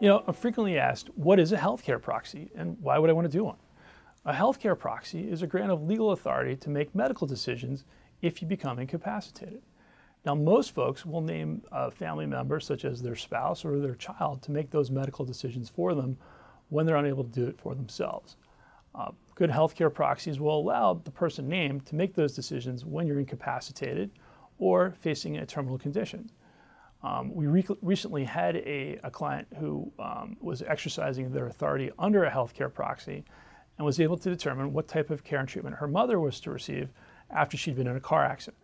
You know, I'm frequently asked, what is a healthcare proxy and why would I want to do one? A healthcare proxy is a grant of legal authority to make medical decisions if you become incapacitated. Now, most folks will name a family member, such as their spouse or their child, to make those medical decisions for them when they're unable to do it for themselves. Uh, good healthcare proxies will allow the person named to make those decisions when you're incapacitated or facing a terminal condition. Um, we re recently had a, a, client who um, was exercising their authority under a healthcare proxy and was able to determine what type of care and treatment her mother was to receive after she'd been in a car accident.